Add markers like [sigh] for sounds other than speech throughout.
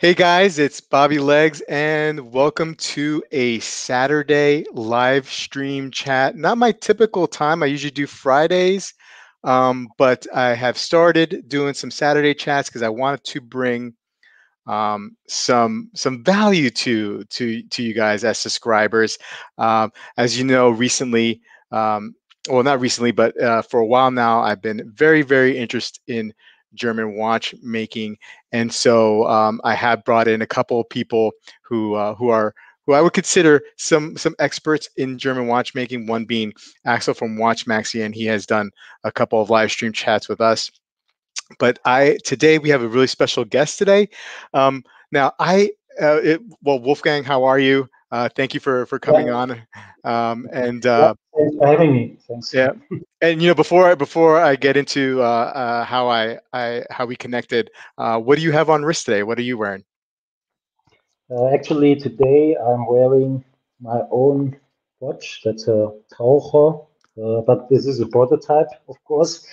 Hey guys, it's Bobby Legs, and welcome to a Saturday live stream chat. Not my typical time, I usually do Fridays, um, but I have started doing some Saturday chats because I wanted to bring um, some some value to to to you guys as subscribers. Um, as you know, recently, um, well, not recently, but uh, for a while now, I've been very very interested in German watchmaking, and so um, I have brought in a couple of people who uh, who are who I would consider some some experts in German watchmaking. One being Axel from WatchMaxi, and he has done a couple of live stream chats with us. But I today we have a really special guest today. Um, now I uh, it, well Wolfgang, how are you? Uh, thank you for for coming yeah. on. Um, and uh, thanks for having me. Thanks. Yeah, and you know before I before I get into uh, uh, how I I how we connected, uh, what do you have on wrist today? What are you wearing? Uh, actually, today I'm wearing my own watch. That's a Taucher, uh, but this is a prototype, of course.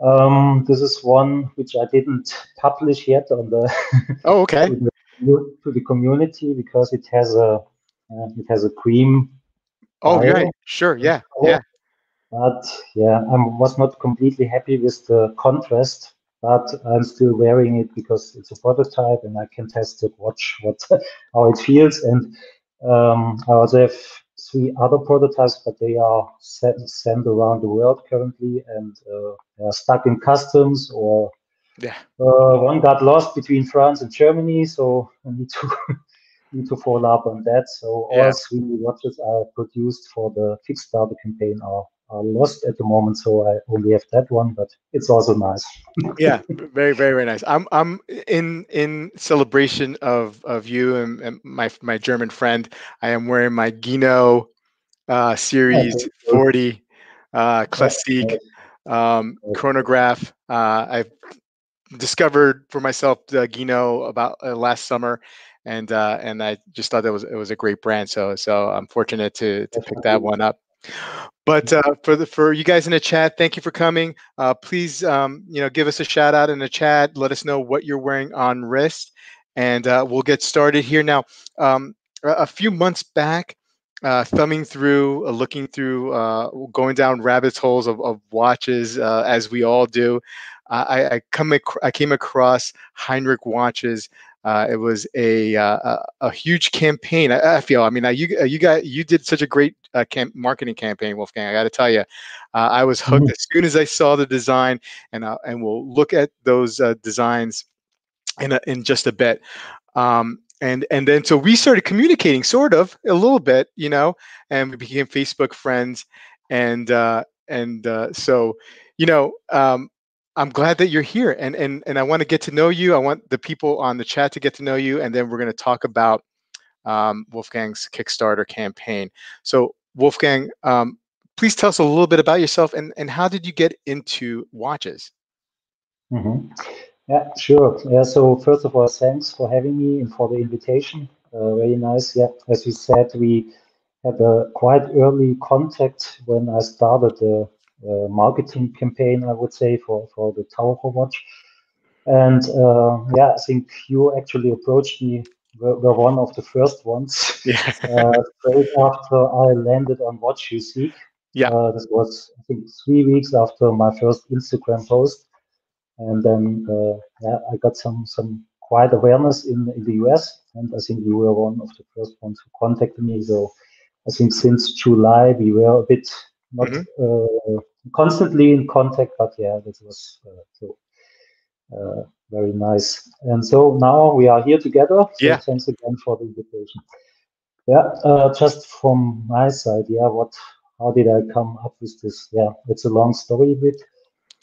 Um, this is one which I didn't publish yet on the. Oh, okay. [laughs] to the community because it has a uh, it has a cream. Oh yeah, sure, yeah, yeah. But yeah, I was not completely happy with the contrast, but I'm still wearing it because it's a prototype and I can test it, watch what [laughs] how it feels, and um, I also have three other prototypes, but they are sent, sent around the world currently and uh, stuck in customs or yeah. Uh, one got lost between France and Germany, so I need to [laughs] need to follow up on that. So yeah. all three watches are produced for the Kickstarter campaign are are lost at the moment, so I only have that one, but it's also nice. [laughs] yeah, [laughs] very, very, very nice. I'm, I'm in in celebration of of you and, and my my German friend. I am wearing my Gino uh, Series 40 uh, Classique um, chronograph. Uh, I've discovered for myself the Gino about uh, last summer, and uh, and I just thought it was it was a great brand. So so I'm fortunate to to pick that one up. But uh, for the for you guys in the chat, thank you for coming. Uh, please, um, you know, give us a shout out in the chat. Let us know what you're wearing on wrist, and uh, we'll get started here now. Um, a, a few months back, uh, thumbing through, uh, looking through, uh, going down rabbit holes of, of watches, uh, as we all do. I, I come ac- I came across Heinrich watches. Uh, it was a, uh, a, a huge campaign. I, I, feel. I mean, you you got you did such a great camp- marketing campaign, Wolfgang. I got to tell you, I was hooked mm-hmm. as soon as I saw the design, and and we'll look at those designs in a, in just a bit. Um, and and then so we started communicating sort of a little bit you know and we became facebook friends and uh and uh so you know um i'm glad that you're here and and and i want to get to know you i want the people on the chat to get to know you and then we're going to talk about um, wolfgang's kickstarter campaign so wolfgang um, please tell us a little bit about yourself and and how did you get into watches mm-hmm. Yeah, sure. Yeah, so first of all, thanks for having me and for the invitation. Uh, very nice. Yeah, as you said, we had a quite early contact when I started the marketing campaign, I would say, for, for the Taucher watch. And uh, yeah, I think you actually approached me, were, were one of the first ones. Yeah. [laughs] Uh, straight after I landed on WatchUSeek. Yeah. Uh, this was, I think, three weeks after my first Instagram post and then uh, yeah, I got some some quite awareness in in the US, and I think we were one of the first ones who contacted me. So I think since July we were a bit not mm-hmm. uh, constantly in contact, but yeah, this was uh, so uh, very nice. And so now we are here together. So yeah. Thanks again for the invitation. Yeah, uh, just from my side, yeah, what, how did I come up with this? Yeah, it's a long story a bit.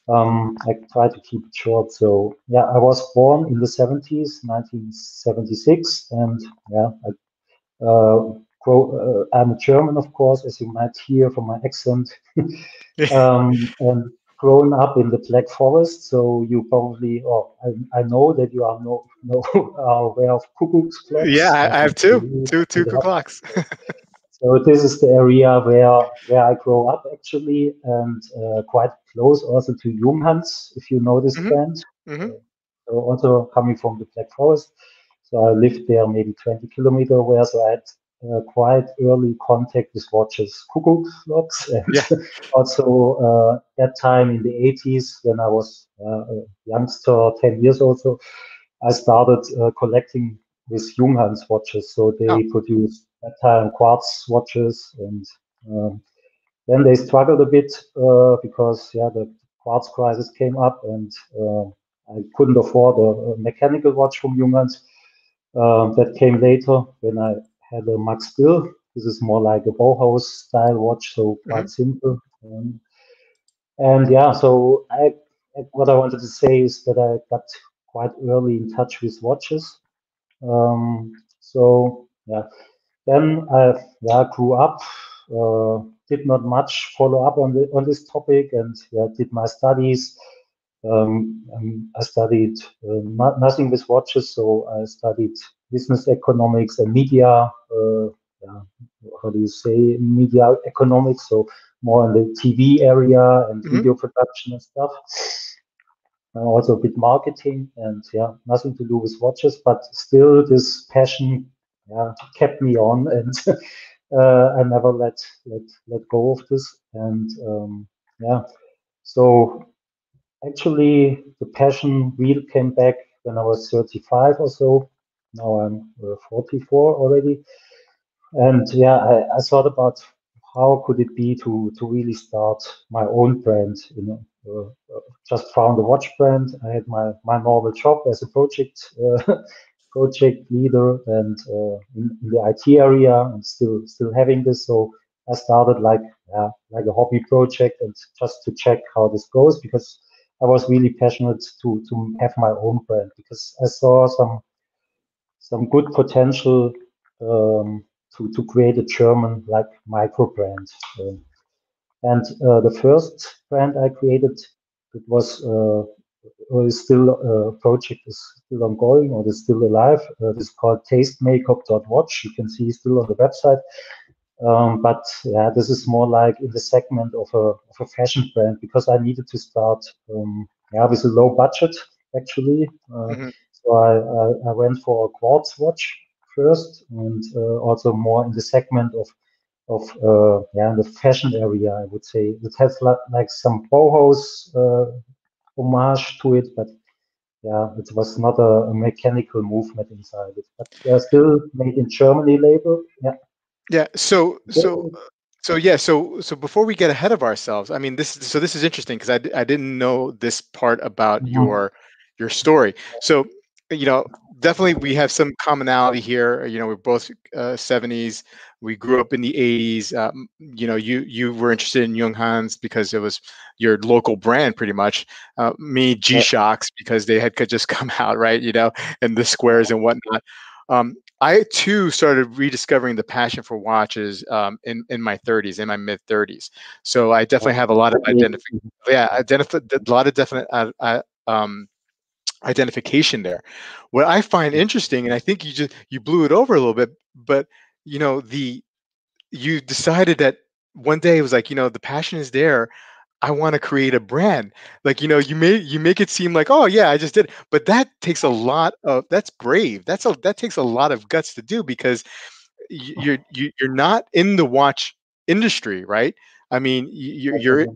Um, I try to keep it short. So yeah, I was born in the 70s, 1976, and yeah, I, uh, grow, uh, I'm a German, of course, as you might hear from my accent, [laughs] um, and grown up in the Black Forest. So you probably, or I, I know that you are no, no [laughs] are aware of cuckoo's clocks. Yeah, I, I have two, two, two clocks. [laughs] So this is the area where where I grow up actually, and uh, quite close also to Junghans, if you know this mm-hmm. band. Mm-hmm. So also coming from the Black Forest. So I lived there maybe 20 kilometer away. So I had uh, quite early contact with watches, Kuckuckslocks, [laughs] and yeah. also uh, that time in the 80s when I was uh, a youngster, 10 years old, so I started uh, collecting with Junghans watches. So they oh. produced that time quartz watches, and um, then they struggled a bit uh, because yeah, the quartz crisis came up, and uh, I couldn't afford a, a, mechanical watch from Junghans. Um, that came later when I had a Max Bill. This is more like a Bauhaus style watch, so quite mm-hmm. simple. Um, and yeah, so I what I wanted to say is that I got quite early in touch with watches. Um, so yeah, then I yeah grew up. Uh, did not much follow up on the on this topic, and yeah, did my studies. Um, I studied uh, nothing with watches, so I studied business economics and media. Uh, yeah, how do you say media economics? So more in the TV area and mm-hmm. video production and stuff. And also a bit marketing and yeah, nothing to do with watches, but still this passion yeah, kept me on [laughs] and uh, I never let let let go of this. And um, yeah, so actually the passion really came back when I was 35 or so. Now I'm uh, 44 already. And yeah, I, I, thought about how could it be to to really start my own brand. You know, uh, just found a watch brand. I had my my normal job as a project uh, [laughs] project leader and uh, in, the IT area, and still still having this. So I started like like a hobby project and just to check how this goes because I was really passionate to to have my own brand because I saw some some good potential um, to to create a German like micro brand. Um, and uh, the first brand I created it was uh, is still a uh, project is still ongoing or is still alive. Uh, it's called tastemaker.watch. You can see still on the website. Um, but yeah, this is more like in the segment of a, of a fashion brand because I needed to start um, yeah, with a low budget actually. Uh, mm-hmm. So I, I, I, went for a quartz watch first and uh, also more in the segment of of uh, yeah in the fashion area I would say it has like, like some boho's uh, homage to it, but yeah, it was not a, a mechanical movement inside it. But they're still made in Germany label. Yeah. Yeah. So so so yeah. So so before we get ahead of ourselves, I mean this. So this is interesting because I I didn't know this part about mm-hmm. your your story. So you know definitely we have some commonality here you know we're both uh, 70s we grew up in the 80s um, you know you you were interested in Junghans because it was your local brand pretty much uh, me g-shocks because they had could just [laughs] come out right you know and the squares and whatnot. Um, i too started rediscovering the passion for watches um, in in my 30s in my mid 30s so i definitely have a lot of identification yeah identify a lot of definite uh, uh, um, identification there. What I find mm. interesting, and I think you just you blew it over a little bit, but you know the you decided that one day it was like you know the passion is there. I want to create a brand. Like you know you may you make it seem like oh yeah I just did, but that takes a lot of that's brave. That's a that takes a lot of guts to do because oh. you're you, you're not in the watch industry, right? I mean you're you're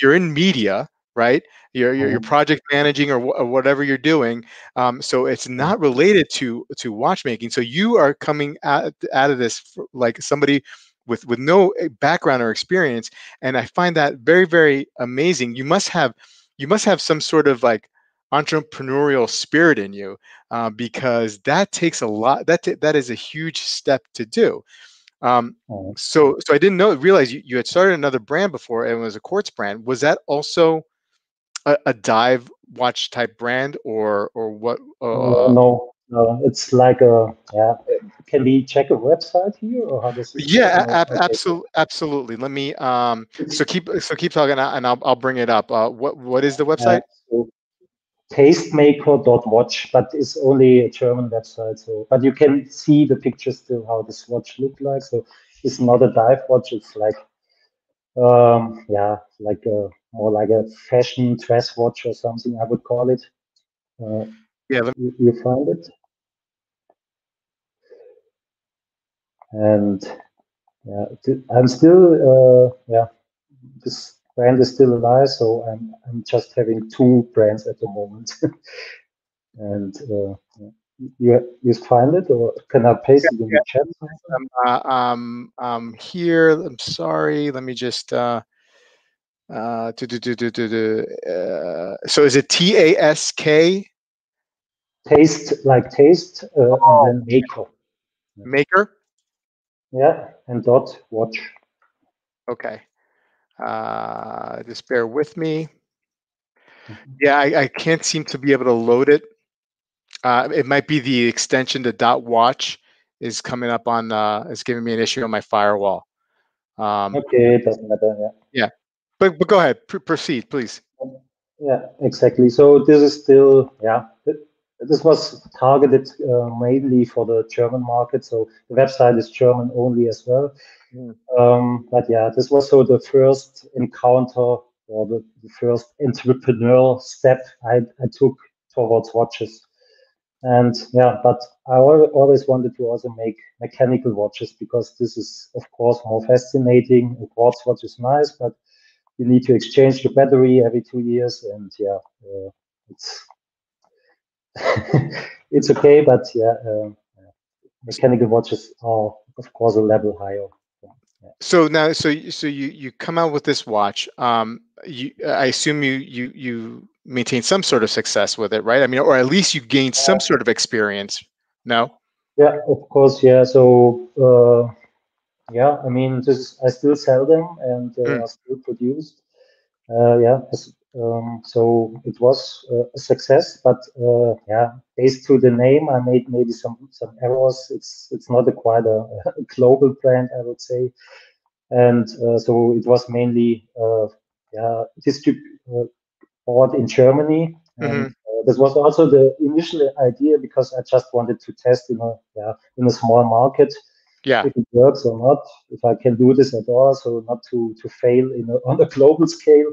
you're in media right? You're, you're, you're mm-hmm. project managing or, or, whatever you're doing. Um, so it's mm-hmm. not related to to watchmaking. So you are coming out, out of this like somebody with with no eh, background or experience, and I find that very very amazing. You must have you must have some sort of like entrepreneurial spirit in you uh, because that takes a lot that t- that is a huge step to do um, oh. so so i didn't know realize you, you had started another brand before and it was a quartz brand was that also a, a dive watch type brand or or what? Uh, no, no, it's like a yeah. Can we check a website here or how does? Yeah, ab- absolutely, absolutely. Let me um. So keep so keep talking, and I'll I'll bring it up. Uh, what what is the website? so tastemaker.watch, but it's only a German website. So, but you can see the pictures still how this watch look like. So it's not a dive watch. It's like, um, yeah, like a more like a fashion dress watch or something, I would call it. Uh, yeah, you, you find it? and yeah, I'm still uh, yeah. This brand is still alive, so I'm I'm just having two brands at the moment, [laughs] and uh, you you find it, or can I paste yeah, it in yeah. the chat? Um, uh, um, um, here. I'm sorry. Let me just. Uh, uh, do, do, do, do, do, do, uh, so is it T A S K? Taste like taste, uh, oh. and then maker. Maker. Yeah, and dot watch. Okay. Uh, just bear with me. Mm -hmm. Yeah, I, I can't seem to be able to load it uh, it might be the extension to dot watch is coming up on uh, is giving me an issue on my firewall. Um, okay, it doesn't matter. Yeah. Yeah, but but go ahead, Pr proceed, please. Yeah, exactly. So this is still yeah. This was targeted uh, mainly for the German market. So the website is German only as well. Mm. Um, but yeah, this was so the first encounter or the, the first entrepreneurial step I, I took towards watches. And yeah, but I always wanted to also make mechanical watches because this is, of course, more fascinating. A quartz watch is nice, but you need to exchange the battery every two years, and yeah, uh, it's [laughs] it's okay, but yeah, uh, mechanical watches are, of course, a level higher. So now, so so you you come out with this watch. Um, you I assume you you you maintain some sort of success with it, right? I mean, or at least you gained some sort of experience. No. Yeah, of course. Yeah. So uh, yeah, I mean, this I still sell them and they mm. are still produced. Uh, yeah. Um, so it was uh, a success, but uh, yeah, based to the name, I made maybe some some errors. It's it's not a quite a, a [laughs] global brand, I would say, and uh, so it was mainly uh, yeah distrib- uh, bought in Germany. And mm-hmm. uh, this was also the initial idea because I just wanted to test in a yeah in a small market. Yeah. If it works or not, if I can do this at all, so not to to fail in a, [laughs] on a global scale.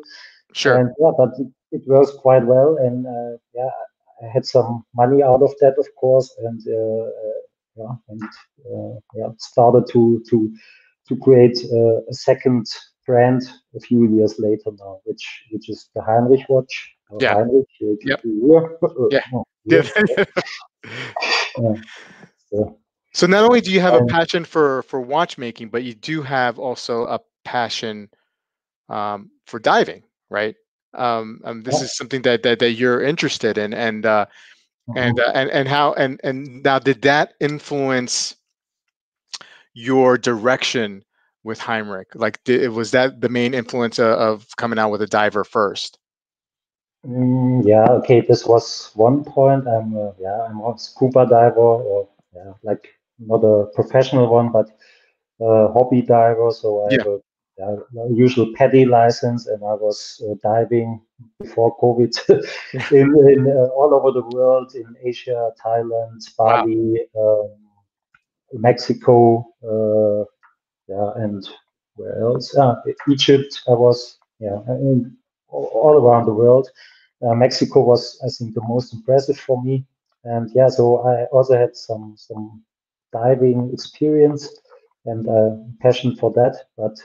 Sure. And yeah, but it, it works quite well, and uh, yeah, I had some money out of that, of course, and uh, uh yeah, and uh, yeah, started to to to create uh, a second brand a few years later now, which which is the Heinrich watch. Yeah. Heinrich, yep. yeah. [laughs] yeah. so, so not only do you have a passion for for watchmaking, but you do have also a passion um, for diving, right? Um, um, this yeah. is something that, that that you're interested in, and uh, mm-hmm. and uh, and and how and and now did that influence your direction with Heinrich? Like, did, was that the main influence of coming out with a diver first? Mm, yeah. Okay. This was one point. I'm a, yeah. I'm a scuba diver, or yeah, like not a professional one, but a hobby diver. So I yeah. have a usual PADI license, and I was uh, diving before COVID [laughs] in, in uh, all over the world, in Asia, Thailand, Bali, wow. um, Mexico, uh, yeah, and where else? Ah, Egypt. I was, yeah, I mean, all around the world. Uh, Mexico was, I think, the most impressive for me. And yeah, so I also had some some diving experience and uh, passion for that. But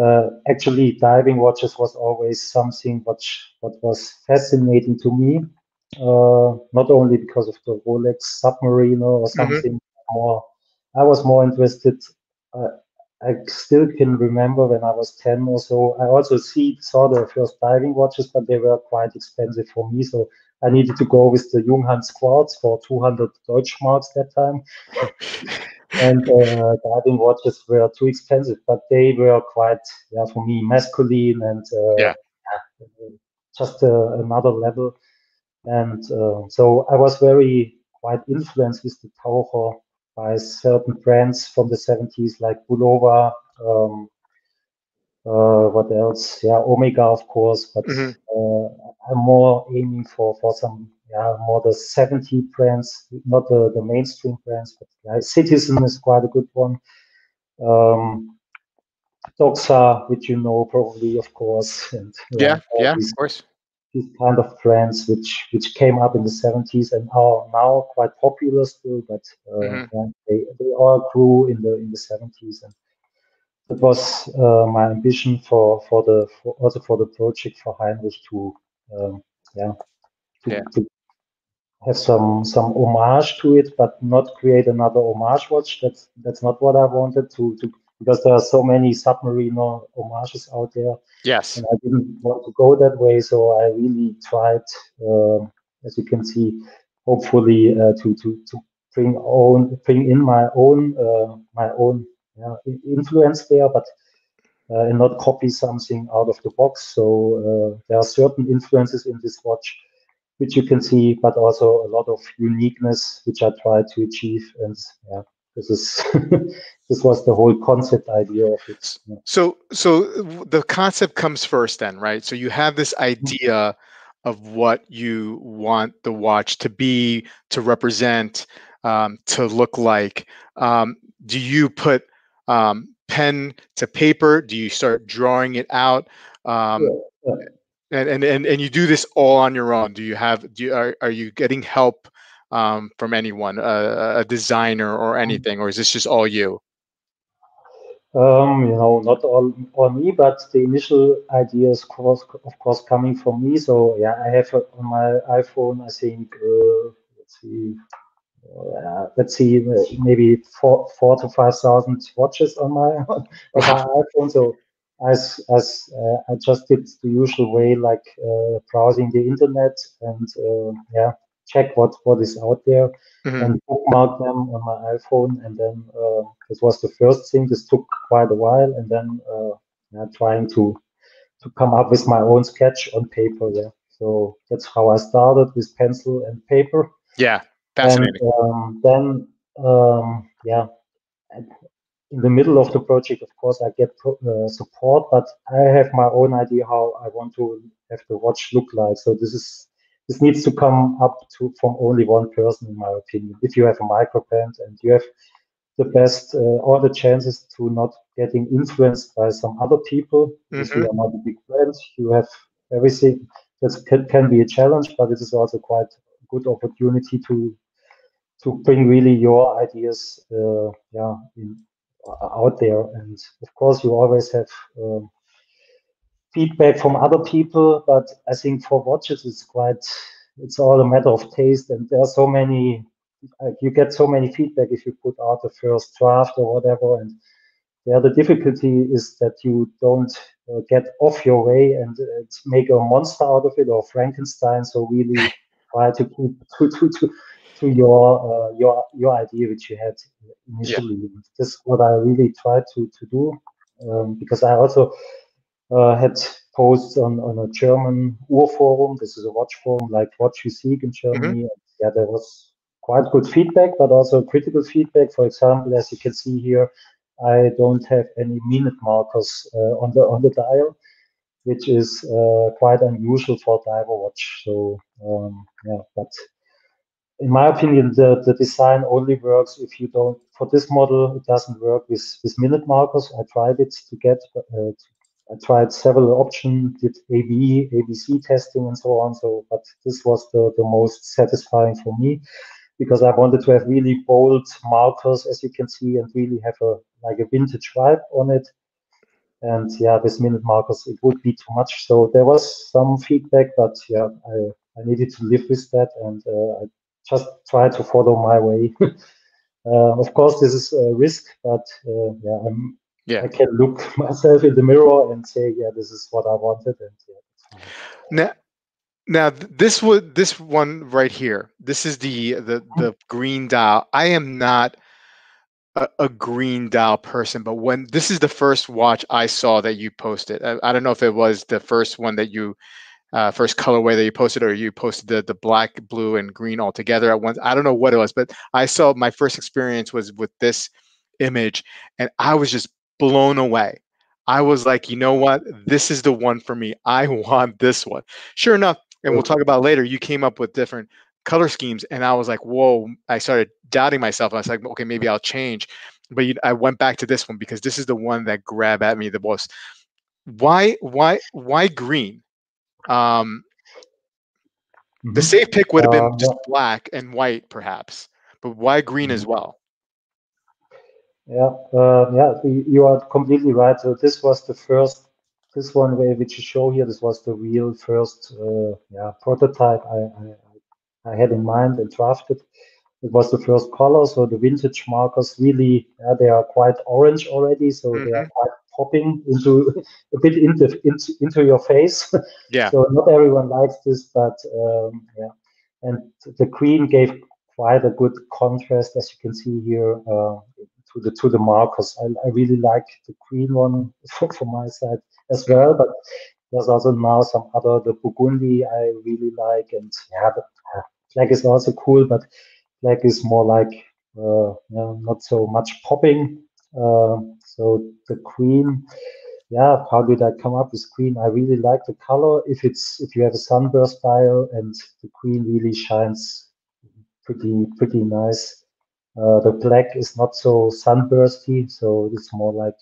uh, actually, diving watches was always something which what was fascinating to me. Uh, not only because of the Rolex Submariner or mm-hmm. something mm-hmm. more. I was more interested uh, I still can remember when I was 10 or so. I also see saw the first diving watches, but they were quite expensive for me. So I needed to go with the Junghans Quartz for 200 Deutschmarks that time. [laughs] and uh, diving watches were too expensive, but they were quite, yeah, for me, masculine and uh, yeah. just uh, another level. And uh, so I was very quite influenced with the Taucher by certain brands from the 70s like Bulova. Um, uh, what else? Yeah, Omega, of course. But mm-hmm. uh, I'm more aiming for for some yeah more the 70 brands, not the, the mainstream brands. But yeah, Citizen is quite a good one. Um, Doxa, which you know probably, of course. And, yeah, yeah, yeah of course. these kind of trends which which came up in the 70s and are now quite popular still, but uh, mm-hmm. they, they all grew in the in the 70s and it was uh, my ambition for for the for, also for the project for Heinrich to um, yeah, to, yeah. to have some some homage to it, but not create another homage watch. That's that's not what I wanted to to because there are so many Submariner homages out there. Yes. And I didn't want to go that way, so I really tried, uh, as you can see, hopefully uh, to to to bring own bring in my own uh, my own yeah, influence there, but and not copy something out of the box. So uh, there are certain influences in this watch which you can see, but also a lot of uniqueness which I try to achieve. And yeah, this is [laughs] this was the whole concept idea of it. Yeah. So so the concept comes first then, right? So you have this idea of what you want the watch to be, to represent, um, to look like. Um, do you put um, pen to paper? Do you start drawing it out? Um, yeah, yeah. And, and, and, and you do this all on your own. Do you have, do you, are, are you getting help um, from anyone, a, a designer or mm-hmm. anything, or is this just all you? Um, you know, not all on me, but the initial ideas, of course, of course, coming from me. So yeah, I have on my iPhone, I think, uh, let's see, uh, let's see, maybe four, four to five thousand watches on my [laughs] on my iPhone. So as as uh, I just did the usual way, like uh, browsing the internet and uh, yeah, check what what is out there mm-hmm. and bookmark them on my iPhone. And then uh, this was the first thing. This took quite a while, and then uh, yeah, trying to to come up with my own sketch on paper. Yeah, so that's how I started with pencil and paper. Yeah, fascinating. And, um, then um, yeah. In the middle of the project, of course, I get uh, support, but I have my own idea how I want to have the watch look like. So this is this needs to come up to from only one person, in my opinion. If you have a micro band and you have the best, uh, all the chances to not getting influenced by some other people, mm-hmm. because you are not a big brand, you have everything. That can, can be a challenge, but it is also quite a good opportunity to to bring really your ideas, uh, yeah, in, uh, out there. And of course, you always have. Um, feedback from other people, but I think for watches it's quite it's all a matter of taste, and there are so many. Like you get so many feedback if you put out the first draft or whatever, and yeah, the difficulty is that you don't uh, get off your way and uh, make a monster out of it or Frankenstein. So really [laughs] try to keep to to to, to your uh, your your idea which you had initially. Yeah. This is what I really try to to do um, because I also uh, had posts on, on a German Uhr forum. This is a watch forum like WatchUSeek in Germany. Mm-hmm. Yeah, there was quite good feedback, but also critical feedback. For example, as you can see here, I don't have any minute markers uh, on the on the dial, which is uh, quite unusual for a diver watch. So um, yeah, but in my opinion, the, the design only works if you don't. For this model, it doesn't work with with minute markers. I tried it to get uh, I tried several options, did AB, ABC testing and so on. So, but this was the, the most satisfying for me because I wanted to have really bold markers, as you can see, and really have a like a vintage vibe on it. And yeah, with minute markers, it would be too much. So there was some feedback, but yeah, I, I needed to live with that, and uh, I just try to follow my way. [laughs] uh, of course, this is a risk, but uh, yeah, I'm yeah i can look [laughs] myself in the mirror and say yeah this is what i wanted and yeah now now this would this one right here this is the the mm-hmm. the green dial i am not a, a, green dial person but when this is the first watch i saw that you posted i, I don't know if it was the first one that you uh, first colorway that you posted or you posted the, the black blue and green all together at once i don't know what it was but i saw my first experience was with this image and i was just blown away. I was like, you know what? This is the one for me. I [laughs] want this one. Sure enough, and we'll talk about later, you came up with different color schemes. And I was like, whoa, I started doubting myself. I was like, okay, maybe I'll change. But I went back to this one because this is the one that grabbed at me the most. Why, why, why green? Um, The safe pick would have been Uh, just black and white, perhaps, but why green as well? Yeah, uh, yeah, you are completely right. So this was the first, this one where which you show here. This was the real first, uh, yeah, prototype I, I I had in mind and drafted. It was the first color, so the vintage markers really, yeah, they are quite orange already, so they are quite popping into a bit into into, into your face. Yeah. so not everyone likes this, but um, yeah, and the green gave quite a good contrast, as you can see here, uh, to the to the markers. I, I really like the green one [laughs] from my side as well, but there's also now some other the burgundy I really like, and yeah, the black is also cool, but black is more like uh, yeah, not so much popping. Uh, so the green, yeah, how did I come up with green? I really like the color. If it's if you have a sunburst style and the green really shines pretty pretty nice. Uh, the black is not so sunbursty, so it's more like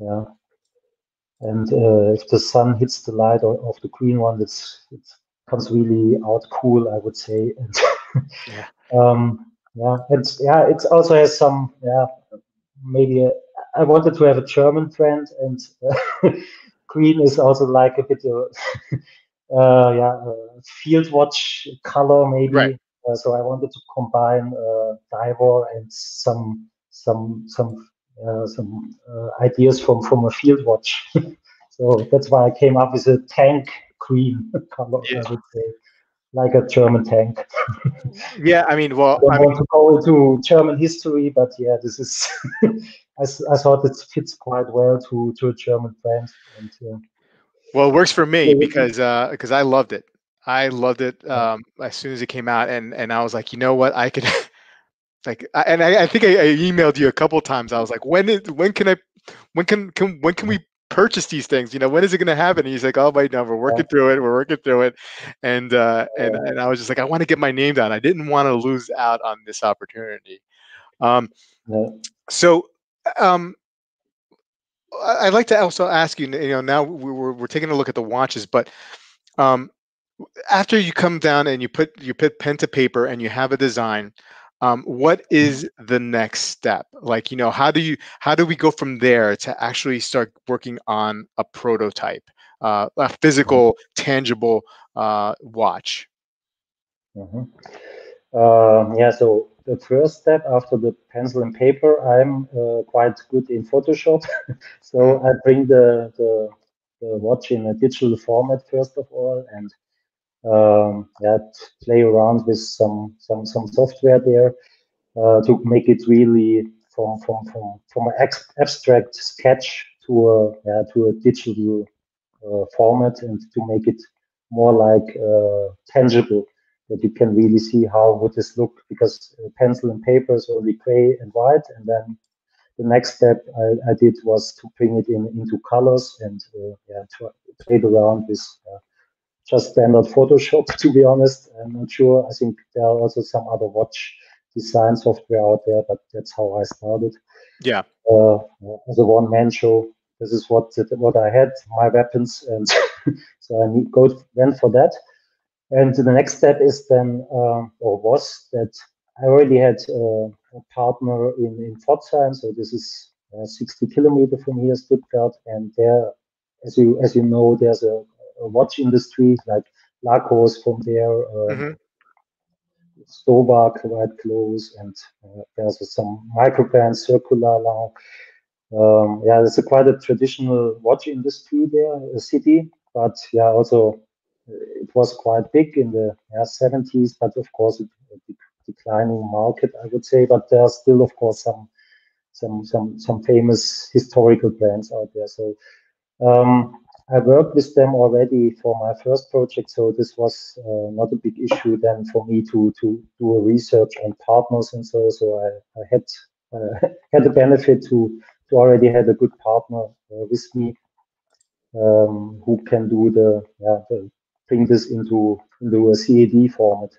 yeah. And uh, if the sun hits the light of, of the green one, it's it comes really out cool, I would say. And [laughs] Yeah. um, yeah, and yeah, it also has some yeah maybe a, I wanted to have a German trend, and uh, [laughs] green is also like a bit of [laughs] uh, yeah uh, field watch color maybe. Right. Uh, so I wanted to combine uh, Divor and some some some uh, some uh, ideas from from a field watch. [laughs] so that's why I came up with a tank green color. Yeah. I would say, like a German tank. Yeah. I mean, well, [laughs] I I don't mean, want to go into German history, but yeah, this is. [laughs] i thought it fits quite well to to a German brand, and yeah. well, it works for me Yeah. because uh, because I loved it. I loved it um, as soon as it came out, and and I was like, you know what, I could. [laughs] Like, and I, I think I, I emailed you a couple times. I was like, when is, when can I, when can, can when can we purchase these things? You know, when is it going to happen? And he's like, oh wait, no, we're working through it. We're working through it, and uh, and and I was just like, I want to get my name down. I didn't want to lose out on this opportunity. Um, so, um, I'd like to also ask you. You know, now we- we're we're taking a look at the watches, but um, after you come down and you put you put pen to paper and you have a design, um, what is the next step? Like, you know, how do you how do we go from there to actually start working on a prototype, uh, a physical, tangible uh, watch? Mhm. Um, yeah, so the first step after the pencil and paper, I'm uh, quite good in Photoshop. [laughs] so I bring the, the, the watch in a digital format first of all, and um, yeah, play around with some some some software there uh, to make it really from from from from an abstract sketch to a yeah, to a digital uh, format and to make it more like uh, tangible that you can really see how would this look because uh, pencil and paper is only gray and white and then the next step I, I did was to bring it in into colors and uh, yeah to played around with uh, just standard Photoshop to be honest I'm not sure I think there are also some other watch design software out there but that's how I started Yeah. uh, as a one man show this is what what I had my weapons and [laughs] so I need, go went for that and the next step is then, uh, or was that I already had uh, a partner in, in Pforzheim. So this is uh, 60 kilometer from here, Stuttgart. And there, as you, as you know, there's a, a watch industry like Lacos from there, uh, Mhm. Quite close. And uh, there's some micro brands, Circula now. Um, yeah, it's a quite a traditional watch industry there, a city. But yeah, also it was quite big in the yeah, 70s, but of course, it, a de- declining market, I would say. But there are still, of course, some some some some famous historical brands out there. So um, I worked with them already for my first project, so this was uh, not a big issue then for me to to do a research on partners and so. So I, I had uh, [laughs] had the benefit to to already had a good partner uh, with me um, who can do the yeah the, bring this into into a CAD format,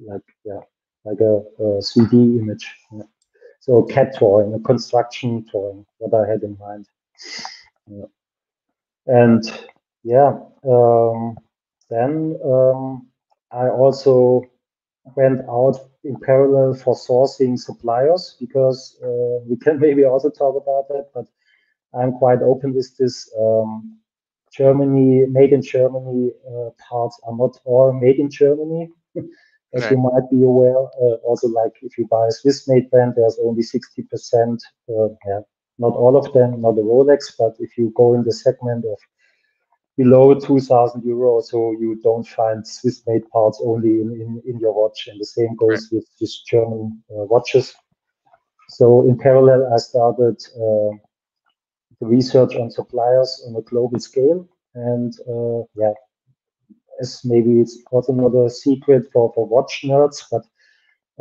like yeah like a, a 3D image. Yeah. So CAD drawing, a construction drawing, what I had in mind. Yeah. And yeah, um, then um, I also went out in parallel for sourcing suppliers because uh, we can [laughs] maybe also talk about that. But I'm quite open with this. Um, Germany, made in Germany uh, parts are not all made in Germany, [laughs] as right. you might be aware. Uh, also, like if you buy a Swiss made brand, there's only 60%. Uh, yeah, not all of them, not the Rolex, but if you go in the segment of below 2000 euro, so you don't find Swiss made parts only in, in, in, your watch. And the same goes with these German uh, watches. So in parallel, I started uh, the research on suppliers on a global scale. And uh, yeah, as maybe it's also not a secret for, for watch nerds, but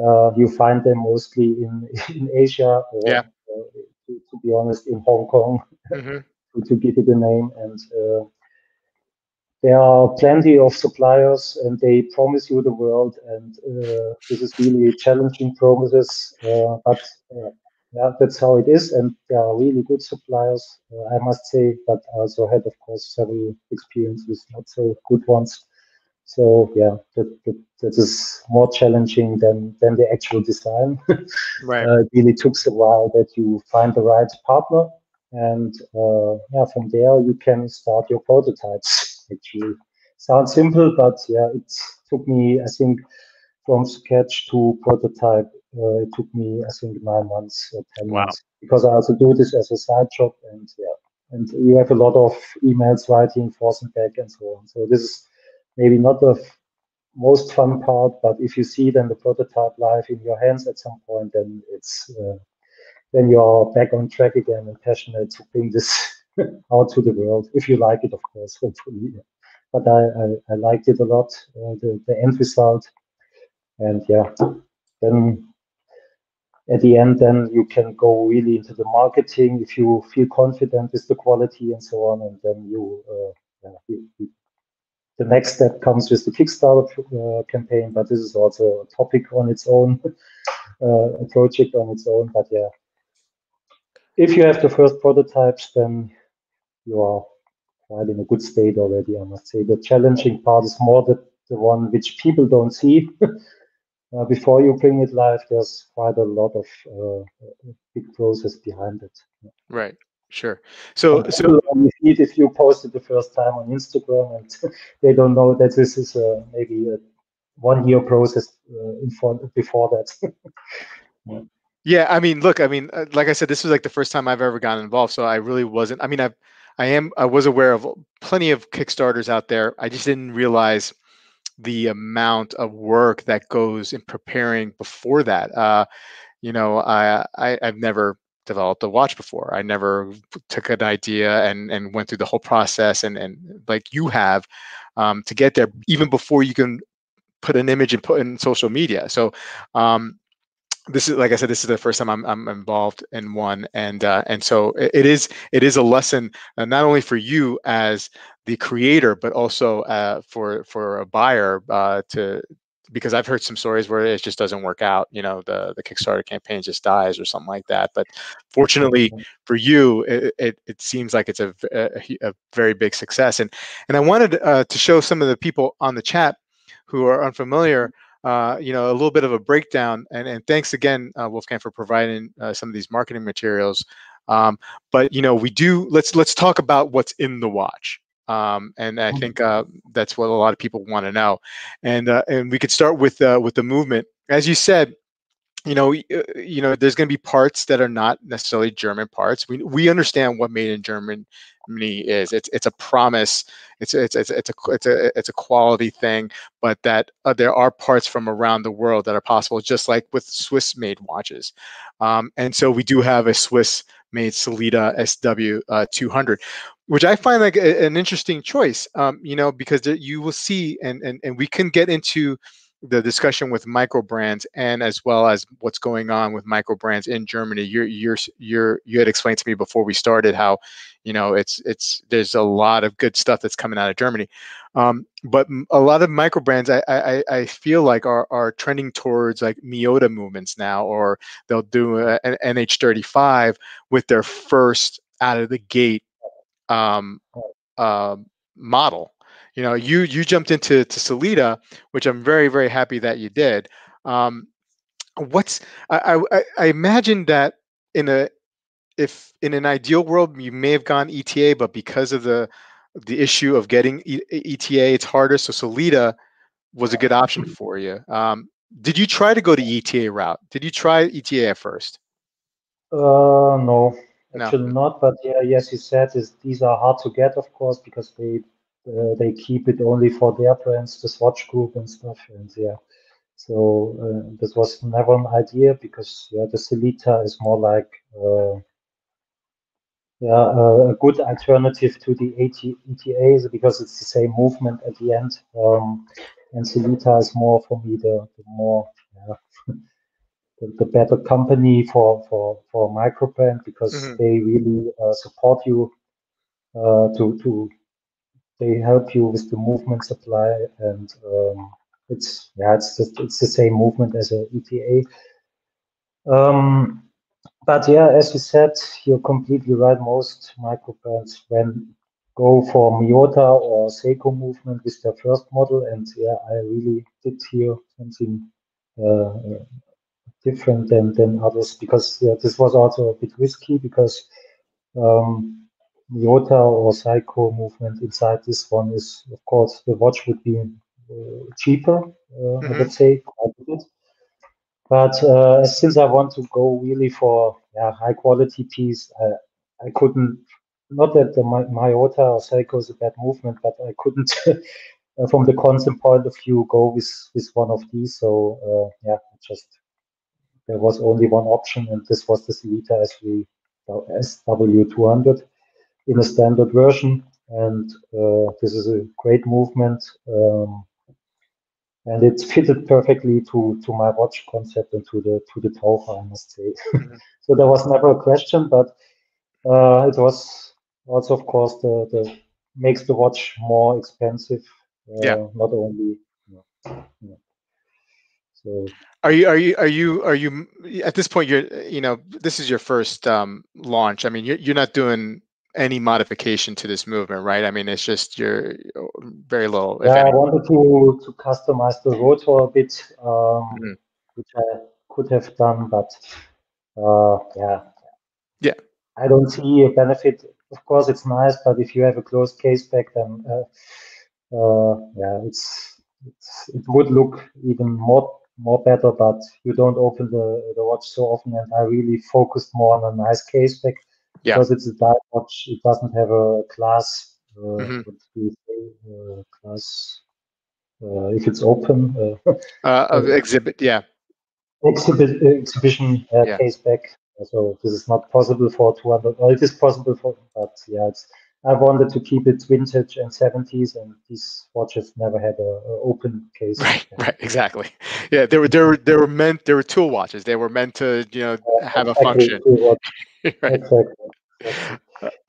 uh, you find them mostly in, [laughs] in Asia or, yeah. To, to, be honest, in Hong Kong, mm-hmm. [laughs] to, to, give it a name. And uh, there are plenty of suppliers and they promise you the world and uh, this is really challenging promises uh, but uh, yeah that's how it is and there are really good suppliers uh, i must say but i also had of course several experiences not so good ones so yeah that, that, that is more challenging than than the actual design [laughs] right uh, it really took a while that you find the right partner and uh, yeah from there you can start your prototypes actually. Sounds simple, but yeah, it took me, I think, from sketch to prototype, uh, it took me, I think, nine months or 10 wow. months because I also do this as a side job and yeah, and you have a lot of emails writing, forth and back and so on. So this is maybe not the most fun part, but if you see then the prototype live in your hands at some point, then it's uh, then you're back on track again and passionate to bring this [laughs] out to the world, if you like it, of course, [laughs] hopefully. But I, I, I liked it a lot, uh, the, the end result. And yeah, then at the end, then you can go really into the marketing if you feel confident with the quality and so on. And then you, uh, yeah, you, you, the next step comes with the Kickstarter uh, campaign, but this is also a topic on its own, [laughs] uh, a project on its own. But yeah, if you have the first prototypes, then you are quite in a good state already, I must say. The challenging part is more the, the one which people don't see. [laughs] uh, before you bring it live, there's quite a lot of uh, big process behind it. Right. Sure. So, so, so if you post it the first time on Instagram and [laughs] they don't know that this is a, maybe a one year process uh, before that. yeah. [laughs] yeah, I mean, look, I mean, uh, like I said, this was like the first time I've ever gotten involved, so I really wasn't. I mean, I've I am I was aware of plenty of Kickstarters out there. I just didn't realize the amount of work that goes in preparing before that. Uh, you know, I, I I've never developed a watch before. I never took an idea and and went through the whole process and and like you have um, to get there, even before you can put an image and put in social media. So um, this is like I said, this is the first time I'm, I'm involved in one, and uh, and so it, it is it is a lesson uh, not only for you as the creator, but also uh, for for a buyer uh, to because I've heard some stories where it just doesn't work out. You know, the the Kickstarter campaign just dies or something like that. But fortunately for you, it it, it seems like it's a, a, a, very big success. And and I wanted uh, to show some of the people on the chat who are unfamiliar uh, you know, a little bit of a breakdown. And, and thanks again, uh, Wolfgang, for providing uh, some of these marketing materials. Um, but you know, we do. Let's let's talk about what's in the watch. Um, and I think uh, that's what a lot of people want to know. And uh, and we could start with uh, with the movement, as you said. You know, you know, there's going to be parts that are not necessarily German parts. We we understand what made in Germany is. It's it's a promise. It's it's it's, it's a it's a it's a quality thing, but that uh, there are parts from around the world that are possible, just like with Swiss-made watches. Um, and so we do have a Swiss-made Sellita SW uh, 200, which I find like a, an interesting choice. Um, you know, because you will see, and and and we can get into the discussion with micro brands and as well as what's going on with micro brands in Germany. You're you're you're you had explained to me before we started how, you know, it's it's there's a lot of good stuff that's coming out of Germany, um, but a lot of micro brands I, I I feel like are are trending towards like Miyota movements now, or they'll do an NH35 with their first out of the gate um, uh, model you know, you you jumped into to Sellita, which I'm very very happy that you did. Um, what's I, I I imagine that in a if in an ideal world you may have gone ETA, but because of the the issue of getting ETA, it's harder. So Sellita was a good option for you. Um, did you try to go the ETA route? Did you try ETA at first? Uh, no, actually no. not. But yeah, yes, you said is these are hard to get, of course, because they uh, they keep it only for their brands, the Swatch Group and stuff. And yeah, so uh, this was never an idea because yeah, the Sellita is more like uh, yeah, a good alternative to the AT, ETAs because it's the same movement at the end. Um, and Sellita is more for me the, the more yeah, [laughs] the, the, better company for for for microbrand because mm-hmm. they really uh, support you uh, to to they help you with the movement supply and um, it's yeah it's just, it's the same movement as a ETA. Um, but yeah, as you said, you're completely right. Most microbrands when go for Miyota or Seiko movement with their first model, and yeah, I really did hear something uh, different than than others because yeah, this was also a bit risky because um, Miyota or Seiko movement inside this one is of course the watch would be uh, cheaper, uh, mm-hmm. I would say quite a bit. But uh, since I want to go really for yeah, high quality piece, I, I couldn't. Not that the Miyota or Seiko is a bad movement, but I couldn't, [laughs] from the concept point of view, go with with one of these. So uh, yeah, just there was only one option, and this was the Sellita SV SW200 in a standard version. And uh, this is a great movement. Um, and it's fitted perfectly to to my watch concept and to the to the Taucher, I must say. Mm-hmm. [laughs] so there was never a question, but uh, it was also, of course, the the makes the watch more expensive. Uh, yeah. Not only. You know, you know. So. Are you are you are you are you at this point? You're you know this is your first um, launch. I mean, you're you're not doing any modification to this movement, right? I mean, it's just you're very low. Yeah, I wanted to to customize the rotor a bit, um, mm-hmm. which I could have done, but uh, yeah, yeah, I don't see a benefit. Of course, it's nice, but if you have a closed case back, then uh, uh, yeah, it's, it's it would look even more more better. But you don't open the the watch so often, and I really focused more on a nice case back yeah. because it's a dive watch. It doesn't have a class. Uh, mm-hmm. What do you say? Uh, class. Uh, if it's open. Uh, uh, [laughs] exhibit, yeah. Exhibit exhibition yeah. case back. So this is not possible for 200. Or it is possible for, but yeah, it's. I wanted to keep it vintage and 70s, and these watches never had a, a open case. [laughs] Right, right, exactly. Yeah, they were they were they were meant they were tool watches. They were meant to you know have a function. [laughs] right. Exactly.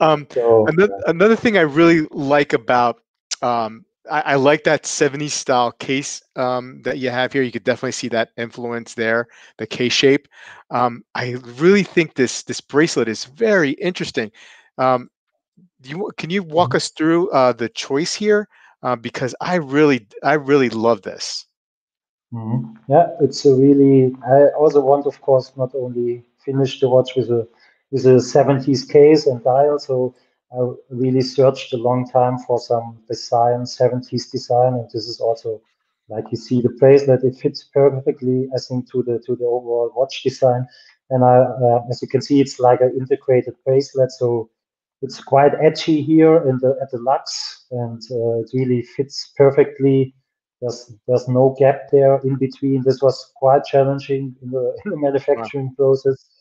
Um, so, another, another thing I really like about um, I, I, like that 70s style case um, that you have here. You could definitely see that influence there, the case shape. Um, I really think this this bracelet is very interesting. Um, you, can you walk mm-hmm. us through uh, the choice here? Uh, because I really I really love this. Mm-hmm. Yeah, it's a really. I also want, of course, not only finish the watch with a with a 70s case and dial. So I really searched a long time for some design, 70s design, and this is also like you see the bracelet. It fits perfectly, I think, to the to the overall watch design. And I, uh, as you can see, it's like an integrated bracelet. So it's quite edgy here in the at the lux, and uh, it really fits perfectly. There's there's no gap there in between. This was quite challenging in the [laughs] in the manufacturing wow. process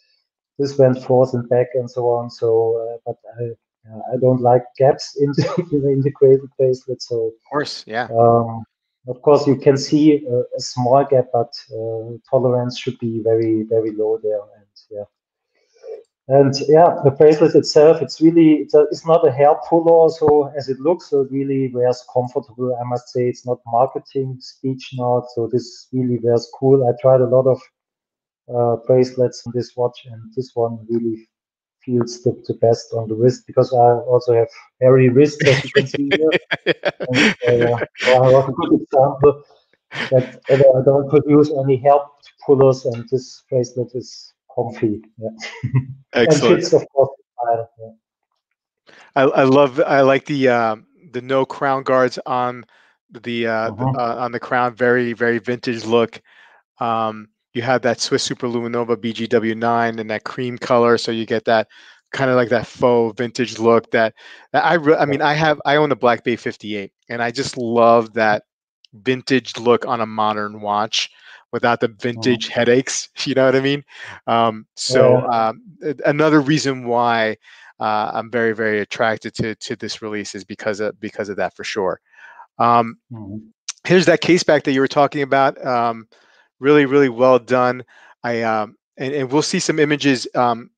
this went forth and back and so on. So, uh, but I, uh, I don't like gaps in the, [laughs] in the integrated bracelet. So, of course, yeah. Um, of course, you can see a, a small gap, but uh, tolerance should be very, very low there. And yeah, and yeah, the bracelet itself, it's really, it's, a, it's not a hair puller so as it looks. So it really wears comfortable. I must say, it's not marketing speech now. So this really wears cool. I tried a lot of bracelets on this watch, and this one really feels the, the best on the wrist because I also have hairy wrists, as you can see here. [laughs] and, uh, I have a good example that I don't produce any help pullers, and this bracelet is comfy. Yeah. [laughs] Excellent. fits, of course, yeah. I, I love I like the uh, the no crown guards on the, uh, uh-huh. the uh, on the crown. Very very vintage look. Um, you have that Swiss Super Luminova BGW9 and that cream color, so you get that kind of like that faux vintage look. That, that I re- I mean I have I own a Black Bay 58, and I just love that vintage look on a modern watch without the vintage oh. headaches. [laughs] You know what I mean? Um, so um, another reason why uh, I'm very very attracted to to this release is because of because of that for sure. Um, mm-hmm. Here's that case back that you were talking about. Um, really really well done. I um, and, and we'll see some images um,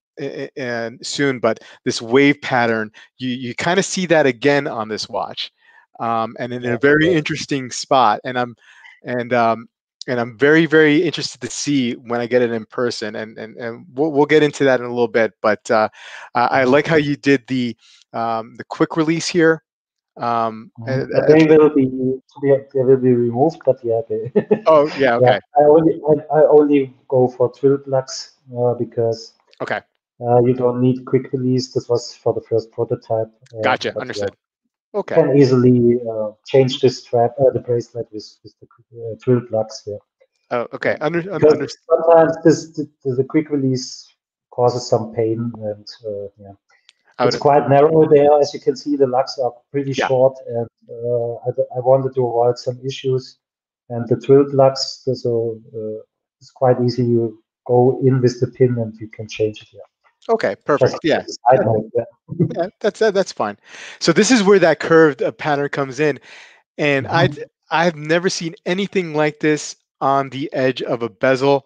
and soon, but this wave pattern you you kind of see that again on this watch, um, and in a very interesting spot. And I'm and um, and I'm very, very interested to see when I get it in person, and and, and we'll, we'll get into that in a little bit. But uh, I like how you did the um, the quick release here. Um, mm-hmm. they will be they will be removed, but yeah. They, [laughs] oh yeah, okay. Yeah, I only I, I, only go for drilled lugs uh, because okay. Uh, you don't need quick release. This was for the first prototype. Uh, gotcha. Understood. Yeah, okay. Can easily uh, change the strap, uh, the bracelet with, with the uh, drilled lugs. Yeah. Oh, okay. Under, under, sometimes this the, the, quick release causes some pain, and uh, yeah, it's quite narrow there. As you can see, the lugs are pretty yeah. short, and uh, I, I wanted to avoid some issues. And the drilled lugs, so uh, it's quite easy. You go in with the pin, and you can change it. Yeah. Okay, perfect. Yeah. yeah, that's that's fine. So this is where that curved uh, pattern comes in, and mm-hmm. I I've never seen anything like this on the edge of a bezel,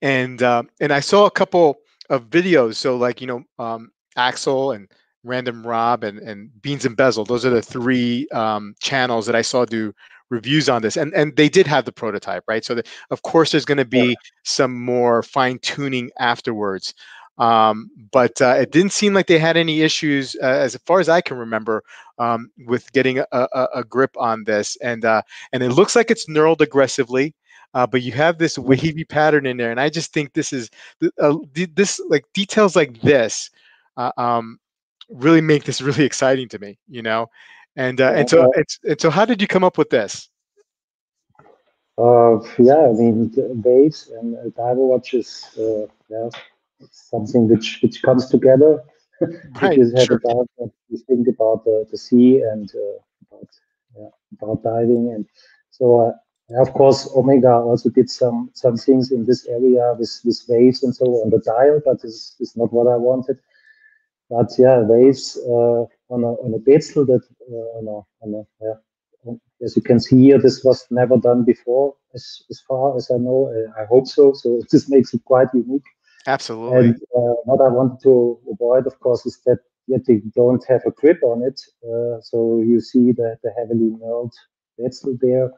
and uh, and I saw a couple of videos. So like you know, um, Axel and Random Rob and and Beans and Bezel. Those are the three um, channels that I saw do reviews on this, and and they did have the prototype, right? So the, of course, there's going to be yeah. some more fine tuning afterwards. Um, but uh, it didn't seem like they had any issues, uh, as far as I can remember, um, with getting a, a, a, grip on this. And uh, and it looks like it's knurled aggressively, uh, but you have this wavy pattern in there. And I just think this is uh, this like details like this uh, um, really make this really exciting to me. You know, and and so it's and so how did you come up with this? Uh, yeah, I mean, waves and uh, diver watches, uh, yeah, something which which comes together. [laughs] Right, you sure. about you think about the, the sea and uh, about yeah, about diving, and so uh, of course Omega also did some some things in this area with with waves and so on the dial, but this is not what I wanted. But yeah, waves uh, on a on a bezel that uh, on a, on a yeah, as you can see here, this was never done before, as, as far as I know. I hope so. So [laughs] this makes it quite unique. Absolutely. And uh, what I want to avoid, of course, is that yet they don't have a grip on it. Uh, so you see the, the heavily milled bezel there.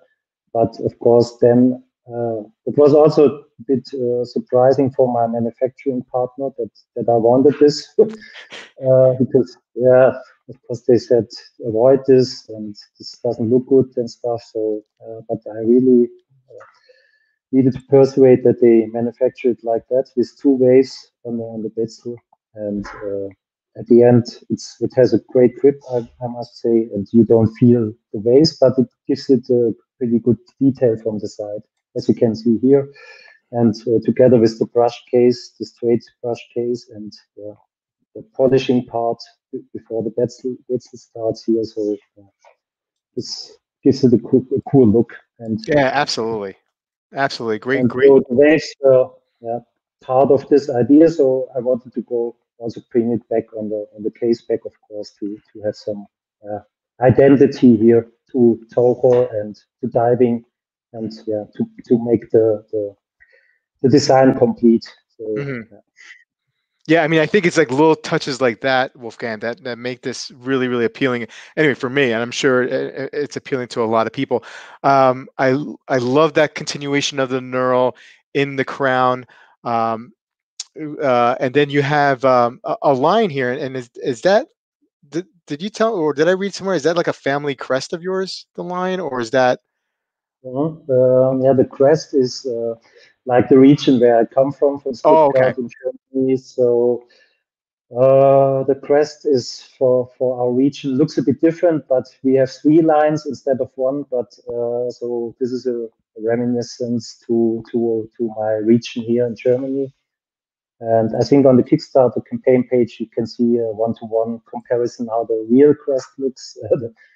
But of course, then it was also a bit uh, surprising for my manufacturing partner that, that I wanted this. [laughs] Uh, because, yeah, of course, they said avoid this and this doesn't look good and stuff. So, uh, but I really needed to persuade that they manufacture it like that with two waves on the on the bezel, and uh, at the end, it's it has a great grip, I, I, must say, and you don't feel the waves, but it gives it a pretty good detail from the side, as you can see here, and uh, together with the brush case, the straight brush case, and uh, the polishing part before the bezel, bezel starts here, so uh, this gives it a cool, a cool look. And yeah, absolutely. Absolutely, great, and great. So uh, yeah, part of this idea. So I wanted to go also bring it back on the on the case back, of course, to to have some uh, identity here to Taucher and to diving, and yeah, to to make the the, the design complete. So, mm-hmm. yeah. Yeah, I mean, I think it's like little touches like that, Wolfgang, that, that make this really, really appealing. Anyway, for me, and I'm sure it's appealing to a lot of people. Um, I I love that continuation of the knurl in the crown. Um, uh, and then you have um, a, a, line here, and is is that did, did you tell or did I read somewhere? Is that like a family crest of yours, the line, or is that? Mm-hmm. Um, yeah, the crest is uh, like the region where I come from, from Stuttgart oh, okay. in Germany. So uh, the crest is for, for our region looks a bit different, but we have three lines instead of one. But uh, so this is a, reminiscence to to to my region here in Germany. And I think on the Kickstarter campaign page, you can see a one-to-one comparison how the real crest looks [laughs]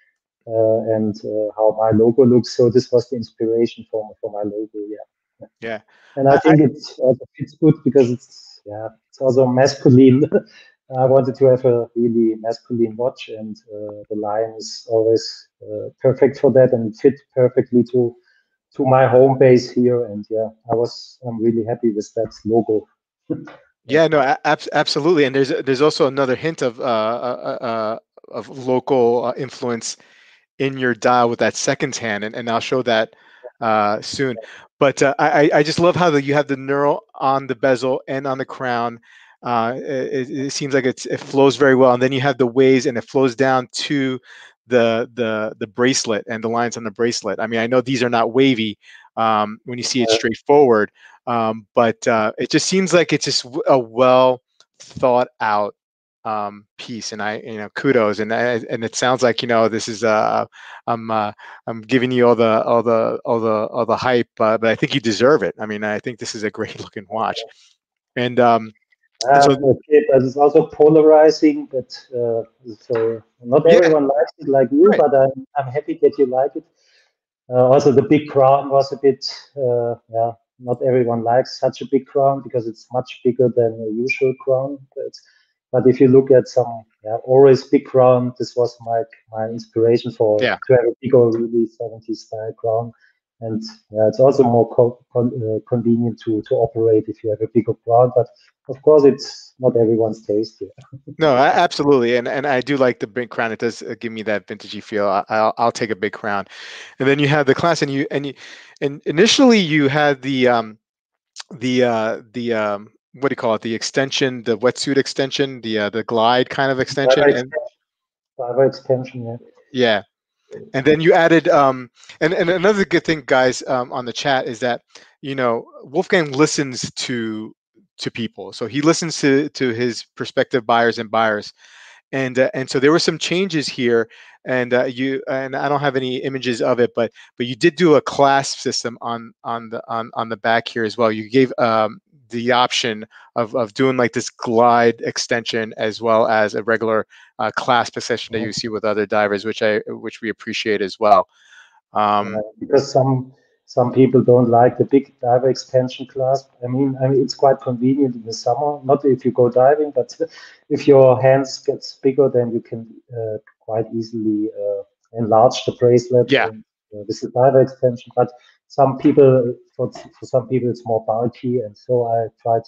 and uh, how my logo looks. So this was the inspiration for for my logo. Yeah. Yeah. And I think I, it also fits good because it's yeah, it's also masculine. [laughs] I wanted to have a really masculine watch, and uh, the lion is always uh, perfect for that and fit perfectly to to my home base here. And yeah, I was I'm really happy with that logo. [laughs] yeah, no, ab- absolutely. And there's there's also another hint of uh, uh, uh of local uh, influence in your dial with that second hand, and, and I'll show that uh, soon. But uh, I, I just love how the, you have the knurl on the bezel and on the crown. Uh, it, it, seems like it's, it flows very well, and then you have the waves, and it flows down to the the the bracelet and the lines on the bracelet. I mean, I know these are not wavy um, when you see it straightforward, um, but uh, it just seems like it's just a well thought out um, piece, and I, you know, kudos. And I, and it sounds like you know this is uh, I'm uh, I'm giving you all the all the all the all the hype, uh, but I think you deserve it. I mean, I think this is a great [laughs] looking watch, and um, um, so, okay, but it's also polarizing. But uh, so not everyone likes it like you, right. but I'm I'm happy that you like it. Uh, also, the big crown was a bit uh, yeah. Not everyone likes such a big crown because it's much bigger than a usual crown. But but if you look at some yeah, always big crown, this was my my inspiration for yeah. to have a bigger, really 70s style crown. And yeah, it's also more co- con- uh, convenient to to operate if you have a bigger crown. But of course, it's not everyone's taste here. [laughs] no, absolutely, and and I do like the big crown. It does uh, give me that vintagey feel. I, will I'll take a big crown, and then you have the class, and you and you, and initially you had the um the uh the um what do you call it? The extension, the wetsuit extension, the uh, the glide kind of extension, and diver extension, yeah. Yeah, and then you added um and and another good thing, guys, um, on the chat is that you know Wolfgang listens to to people, so he listens to to his prospective buyers and buyers, and uh, and so there were some changes here and uh, you and I don't have any images of it, but but you did do a clasp system on on the on on the back here as well. You gave um, the option of, of doing like this glide extension as well as a regular uh, clasp position that you see with other divers, which I which we appreciate as well. Um, because some some people don't like the big diver extension clasp. I mean, I mean, it's quite convenient in the summer. Not if you go diving, but [laughs] if your hands gets bigger, then you can uh, quite easily uh, enlarge the bracelet. Yeah. And, uh, with the diver extension, but some people, for, for some people, it's more bulky, and so I tried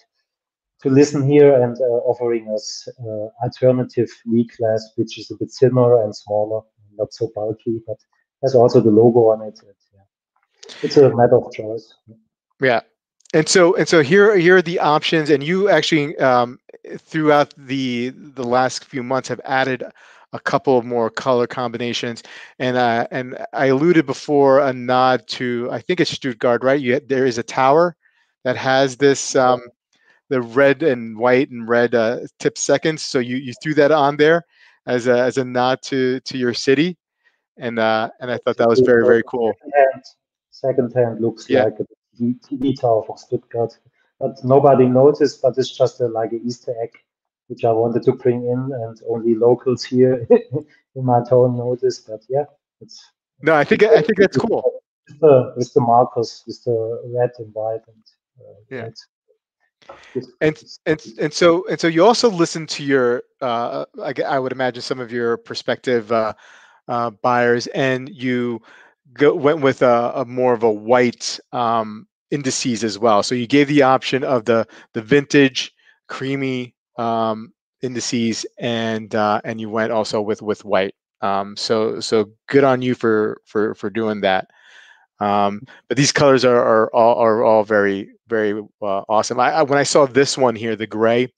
to listen here and uh, offering us uh, alternative V clasp, which is a bit thinner and smaller, not so bulky, but has also the logo on it. And, yeah. It's a matter of choice. Yeah, and so and so here here are the options, and you actually um, throughout the the last few months have added a couple of more color combinations. And uh, and I alluded before a nod to I think it's Stuttgart, right? You, there is a tower that has this um, the red and white and red uh, tip seconds. So you you threw that on there as a as a nod to to your city, and uh, and I thought that was very very cool. Second hand looks yeah. like a TV tower for Stuttgart, but nobody noticed. But it's just a, like an Easter egg which I wanted to bring in, and only locals here [laughs] in my town noticed. But yeah, it's no, I think I think that's cool. With the, with the markers, with the red and white, and uh, yeah. And and and so and so you also listen to your uh, I, I would imagine some of your prospective uh, uh, buyers, and you go, went with a, a more of a white um, indices as well. So you gave the option of the the vintage creamy um, indices, and uh, and you went also with with white. Um, so so good on you for for for doing that. Um, but these colors are, are all are all very very uh, awesome. I, I, when I saw this one here, the gray,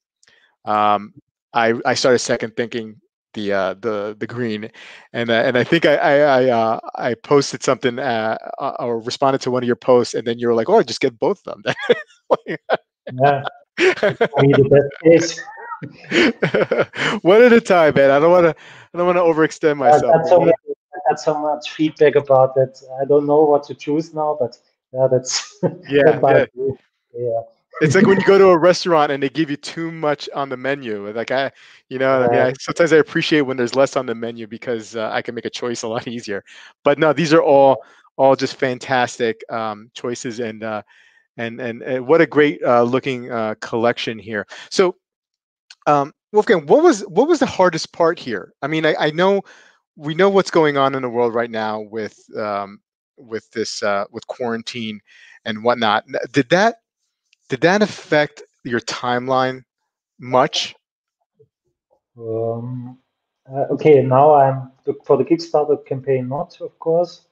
um, I I started second thinking the uh, the the green, and uh, and I think I I I, uh, I posted something uh, uh, or responded to one of your posts, and then you were like, oh, just get both of them. [laughs] yeah, the best case. [laughs] one at a time, man. I don't want to. I don't want to overextend myself. I got, so much, I got so much feedback about that. I don't know what to choose now, but yeah, that's yeah. [laughs] yeah. yeah. It's like when you go to a [laughs] restaurant and they give you too much on the menu. Like I, you know, yeah. I mean, I, sometimes I appreciate when there's less on the menu because uh, I can make a choice a lot easier. But no, these are all all just fantastic um, choices, and uh, and, and and what a great uh, looking uh, collection here. So um, Wolfgang, what was what was the hardest part here? I mean, I, I know we know what's going on in the world right now with um, with this uh, with quarantine and whatnot. Did that did that affect your timeline much? Um, uh, okay, now I'm for the Kickstarter campaign, not of course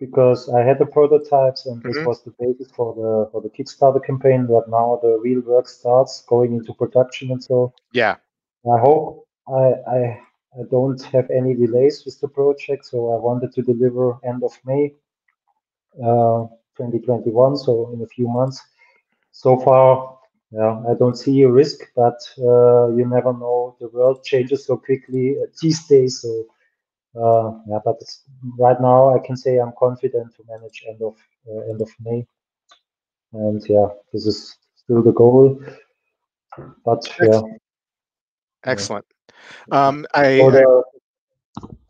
because I had the prototypes and this mm-hmm. was the basis for the for the Kickstarter campaign. But now the real work starts going into production and so. Yeah. I hope I I, I don't have any delays with the project. So I wanted to deliver end of May, uh, 2021. So in a few months. So far, yeah, I don't see a risk, but uh, you never know. The world changes so quickly these days. So uh, yeah, but right now I can say I'm confident to manage end of uh, end of May, and yeah, this is still the goal. But yeah, excellent. Um, I, the,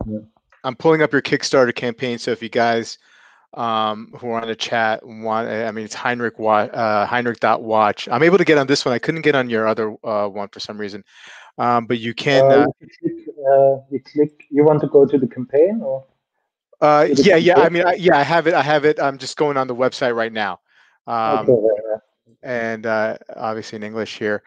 yeah. I'm pulling up your Kickstarter campaign, so if you guys um, who are on the chat want, I mean, it's Heinrich uh, Heinrich dot watch. I'm able to get on this one. I couldn't get on your other uh, one for some reason. Um, but you can. Uh, uh you, click, you. Want to go to the campaign or? Uh, yeah, campaign? yeah. I mean, I, yeah, I have it. I have it. I'm just going on the website right now. Um, okay. And uh, obviously in English here.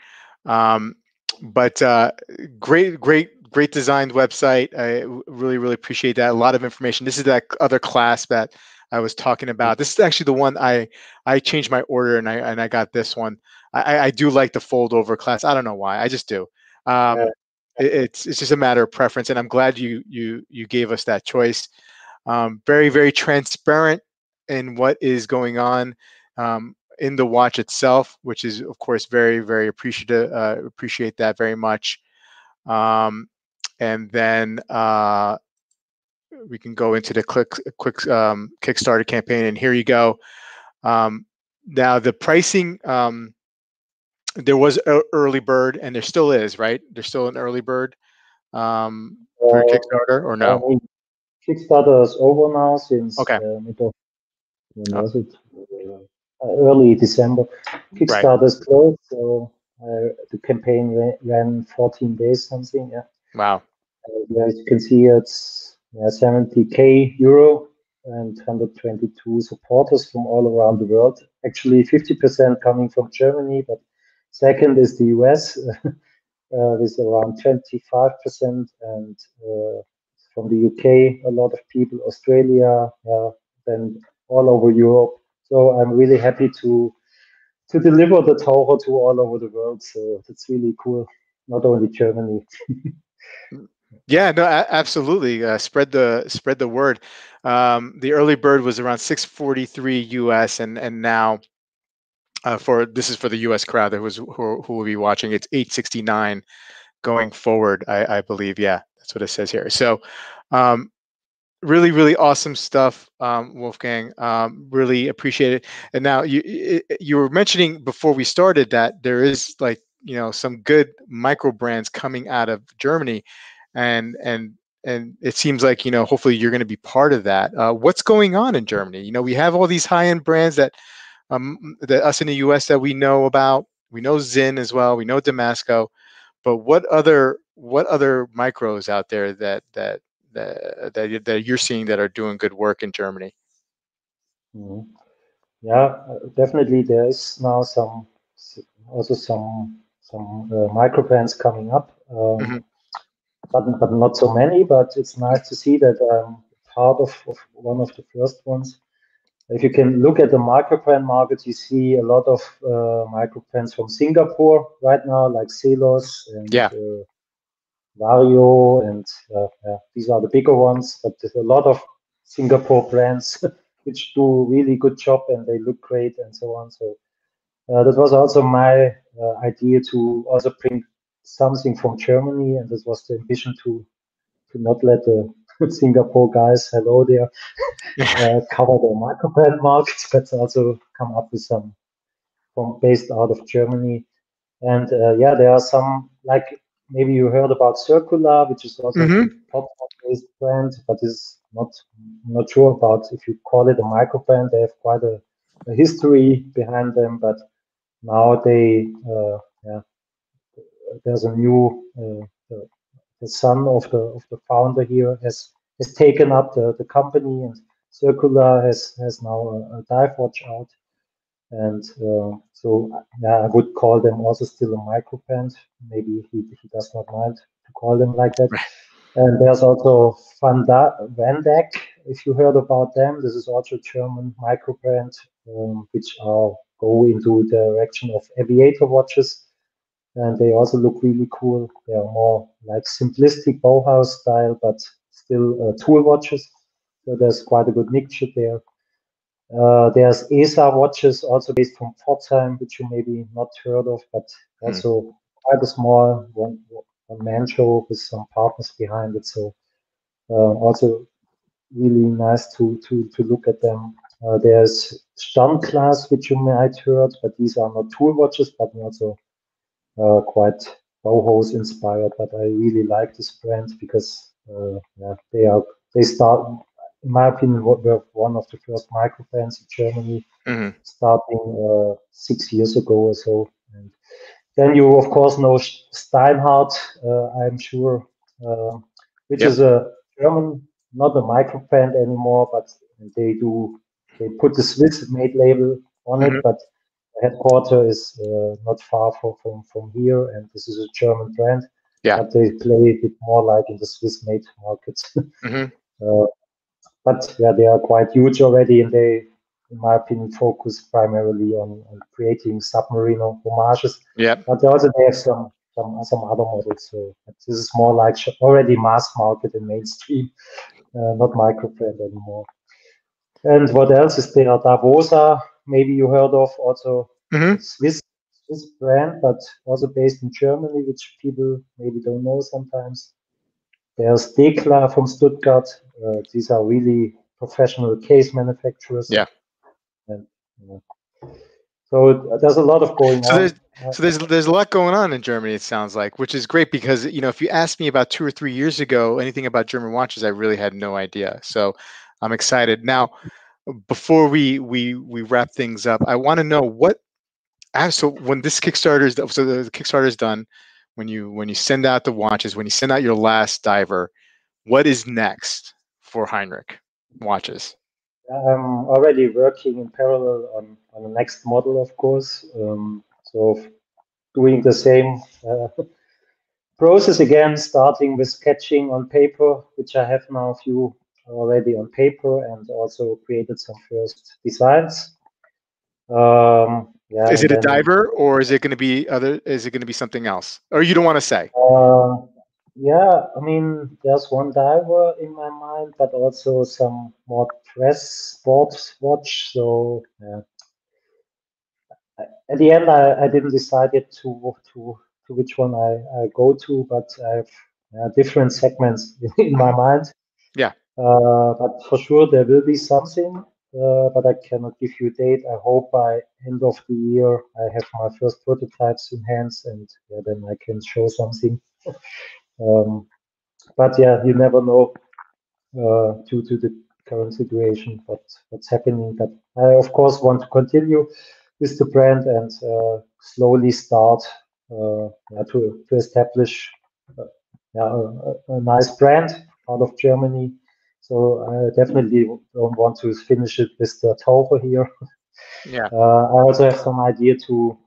Um, but uh, great, great, great designed website. I really, really appreciate that. A lot of information. This is that other class that I was talking about. This is actually the one I I changed my order and I and I got this one. I, I do like the fold over class. I don't know why. I just do. Um, yeah. It's it's just a matter of preference, and I'm glad you you you gave us that choice. Um, very very transparent in what is going on um, in the watch itself, which is of course very very appreciative. Uh, appreciate that very much. Um, and then uh, we can go into the quick quick um, Kickstarter campaign, and here you go. Um, now the pricing um, there was an early bird, and there still is, right? There's still an early bird um, for uh, Kickstarter, or no? Kickstarter is over now since okay. Uh, middle, when oh. was it? Uh, early December. Kickstarter right. is closed, so uh, the campaign ran 14 days, something. Yeah. Wow. Uh, as you can see, it's yeah, 70k euro and 122 supporters from all around the world. Actually, 50% coming from Germany, but Second is the US [laughs] uh, with around 25%, and uh, from the UK, a lot of people, Australia, then all over Europe. So I'm really happy to to deliver the Taucher to all over the world. So that's really cool. Not only Germany. [laughs] yeah, no, absolutely. Uh, spread the spread the word. Um, the early bird was around 643 US, and and now uh, for this is for the U.S. crowd that was who, who will be watching. It's 869 going forward, I, I believe. Yeah, that's what it says here. So, um, really, really awesome stuff, um, Wolfgang. Um, really appreciate it. And now you you were mentioning before we started that there is like you know some good micro brands coming out of Germany, and and and it seems like you know hopefully you're going to be part of that. Uh, what's going on in Germany? You know we have all these high end brands that um, the us in the U.S. that we know about. We know Sinn as well. We know Damasko, but what other what other micros out there that that that that, that you're seeing that are doing good work in Germany? Mm-hmm. Yeah, definitely. There is now some also some some uh, micro brands coming up, um, mm-hmm. but but not so many. But it's nice to see that I'm part of, of one of the first ones. If you can look at the microbrand market, you see a lot of uh, microbrands from Singapore right now, like Zelos and yeah. uh, Vario, and uh, yeah, these are the bigger ones. But there's a lot of Singapore brands [laughs] which do really good job and they look great and so on. So uh, that was also my uh, idea to also bring something from Germany, and this was the ambition to to not let the [laughs] Singapore guys, hello there, [laughs] uh, cover the microbrand market, but also come up with some from based out of Germany. And uh, yeah, there are some like maybe you heard about Circula, which is also Mhm. a pop-based brand, but is not not sure about if you call it a micro microbrand. They have quite a, a history behind them, but now they uh, yeah there's a new uh, the, son of the of the founder here has has taken up the, the company and Circula has has now a, a dive watch out. And uh, so yeah I would call them also still a micro microbrand. Maybe he, he does not mind to call them like that. And there's also Van, da- Van Dijk if you heard about them. This is also a German microbrand um, which are go into the direction of aviator watches and they also look really cool. They are more like simplistic Bauhaus style, but still uh, tool watches. So there's quite a good mixture there. Uh, there's ESA watches also based from Pforzheim, which you maybe not heard of, but also quite a small one, one man show with some partners behind it. So uh, also really nice to to to look at them. Uh, there's Stundenglas, which you might heard, but these are not tool watches, but also uh, quite Bauhaus inspired. But I really like this brand because uh, yeah, they are they start, in my opinion, were one of the first micro brands in Germany, hmm starting uh, six years ago or so. And then you of course know Steinhart, uh, I'm sure, uh, which Yep. is a German, not a micro brand anymore, but they do they put the Swiss made label on Mhm. it, but headquarter is uh, not far from, from from here, and this is a German brand. Yeah. But they play a bit more like in the Swiss made market. [laughs] hmm Uh, but yeah, they are quite huge already, and they, in my opinion, focus primarily on, on creating submarine homages. Yeah. But they also they have some some some other models. So this is more like already mass market and mainstream, uh, not micro brand anymore. And what else is there? Davosa, maybe you heard of, also hmm a Swiss Swiss brand, but also based in Germany, which people maybe don't know sometimes. There's Dekla from Stuttgart. Uh, these are really professional case manufacturers. Yeah. And, you know, so there's a lot of going So on. there's Uh, so there's there's a lot going on in Germany. It sounds like, which is great because you know if you asked me about two or three years ago anything about German watches, I really had no idea. So I'm excited now. Before we we we wrap things up, I want to know what. Ah, So when this Kickstarter is so the Kickstarter is done, when you when you send out the watches, when you send out your last diver, what is next for Heinrich watches? I'm already working in parallel on, on the next model, of course. Um, so doing the same uh, [laughs] process again, starting with sketching on paper, which I have now a few already on paper, and also created some first designs. Um, yeah, Is it a diver or is it going to be other? Is it going to be something else? Or you don't want to say? Uh, yeah, I mean, there's one diver in my mind, but also some more press sports watch. So yeah. At the end, I, I didn't decide yet to to to which one I, I go to, but I have yeah, different segments [laughs] in my mind. Yeah. Uh, but for sure, there will be something, uh, but I cannot give you a date. I hope by end of the year I have my first prototypes in hands, and yeah, then I can show something. [laughs] Um, but yeah, you never know uh, due to the current situation what what's happening. But I of course want to continue with the brand and uh, slowly start uh, yeah, to to establish uh, yeah, a, a- a nice brand out of Germany. So I definitely don't want to finish it with the Taucher here. Yeah. [laughs] Uh, I also have some idea to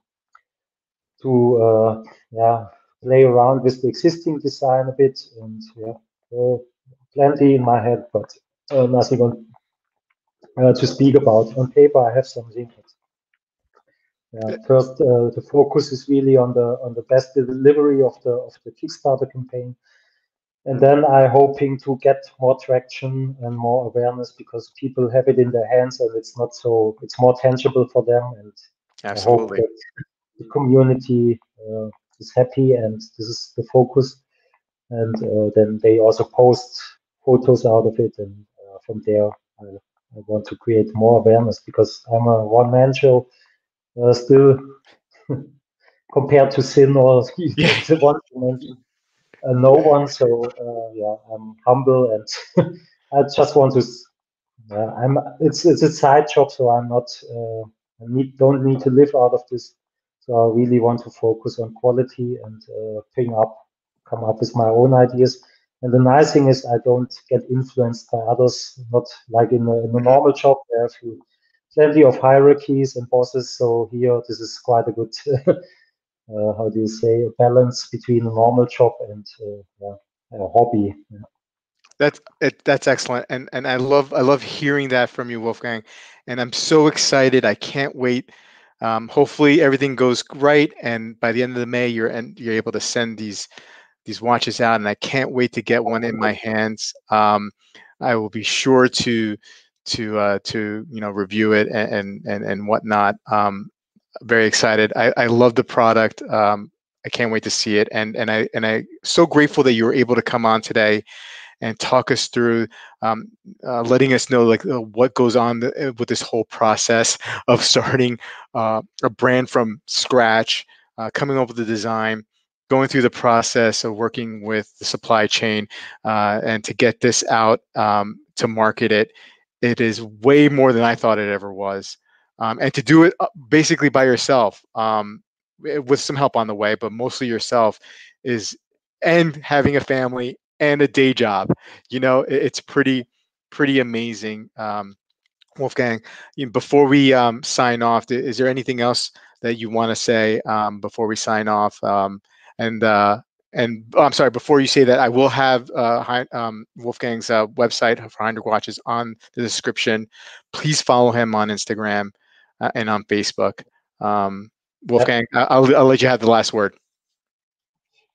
to uh, yeah play around with the existing design a bit and yeah uh, plenty in my head but uh, nothing on uh, to speak about. On paper, I have something. Yeah, first, uh, the focus is really on the on the best delivery of the of the Kickstarter campaign, and then I'm hoping to get more traction and more awareness because people have it in their hands and it's not so it's more tangible for them. And Absolutely. I hope that the community uh, is happy and this is the focus. And uh, then they also post photos out of it, and uh, from there I, I, want to create more awareness because I'm a one-man show uh, still [laughs] compared to Sinn or [laughs] the one you mentioned uh, no one. So uh, yeah, I'm humble and [laughs] I just want to. I'm. It's it's a side job, so I'm not. Uh, I need don't need to live out of this. So I really want to focus on quality and uh, bring up, come up with my own ideas. And the nice thing is I don't get influenced by others, not like in a, in a normal job where have plenty of hierarchies and bosses. So here, this is quite a good [laughs] uh, how do you say a balance between a normal job and uh, a hobby. Yeah. That's it, that's excellent, and and I love I love hearing that from you, Wolfgang, and I'm so excited. I can't wait. Um, hopefully everything goes right, and by the end of the May, you're and you're able to send these these watches out, and I can't wait to get one in my hands. Um, I will be sure to to uh, to you know review it and and and whatnot. Um, very excited. I, I love the product. Um, I can't wait to see it. And and I and I so grateful that you were able to come on today and talk us through, um, uh, letting us know like uh, what goes on the, uh, with this whole process [laughs] of starting uh, a brand from scratch, uh, coming up with the design, going through the process of working with the supply chain, uh, and to get this out um, to market it. It is way more than I thought it ever was um, and to do it uh, basically by yourself um, with some help on the way, but mostly yourself is and having a family and a day job. You know, it, it's pretty pretty amazing. Um, Wolfgang, you know, before we um, sign off, is there anything else that you want to say um, before we sign off? Um, and uh, and oh, I'm sorry, before you say that, I will have uh, um, Wolfgang's uh, website for Heinrich Watches on the description. Please follow him on Instagram and on Facebook. Um, Wolfgang, yep. I'll, I'll let you have the last word.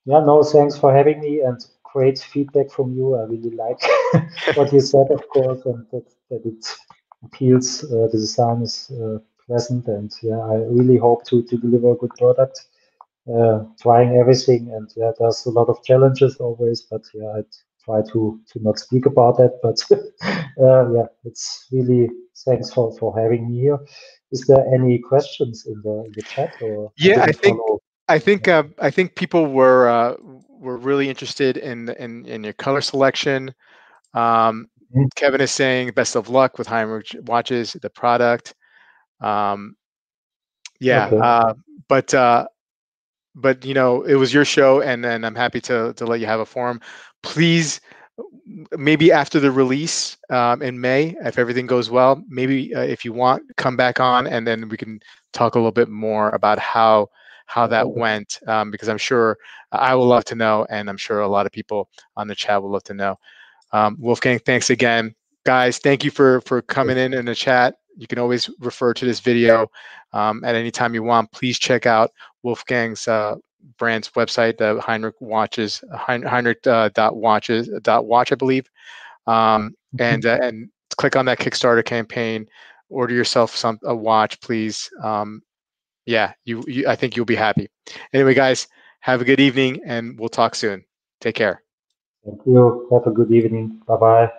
Yeah, no, thanks for having me and great feedback from you. I really like [laughs] what you said, of course, and that, that it appeals. Uh, the design is uh, pleasant, and yeah, I really hope to, to deliver a good product. Uh, trying everything, and yeah, there's a lot of challenges always, but yeah, I try to to not speak about that. But [laughs] uh, yeah, it's really thanks for for having me here. Is there any questions in the in the chat? Or yeah, I, think follow? I think uh, I think people were uh, were really interested in in in your color selection. Um, mm-hmm. Kevin is saying best of luck with Heinrich watches, the product. Um, yeah, okay. uh, but uh, but you know it was your show, and then I'm happy to to let you have a forum. Please maybe after the release um, in May, if everything goes well, maybe uh, if you want, come back on and then we can talk a little bit more about how how that went um, because I'm sure I will love to know, and I'm sure a lot of people on the chat will love to know. Um, Wolfgang, thanks again, guys. Thank you for for coming in in the chat. You can always refer to this video um, at any time you want. Please check out Wolfgang's uh, brand's website, the Heinrich watches, Heinrich uh, dot watches dot watch, I believe, um, mm-hmm. and uh, and click on that Kickstarter campaign. Order yourself some a watch, please. Um, yeah, you, you I think you'll be happy. Anyway, guys, have a good evening, and we'll talk soon. Take care. Thank you. Have a good evening. Bye bye.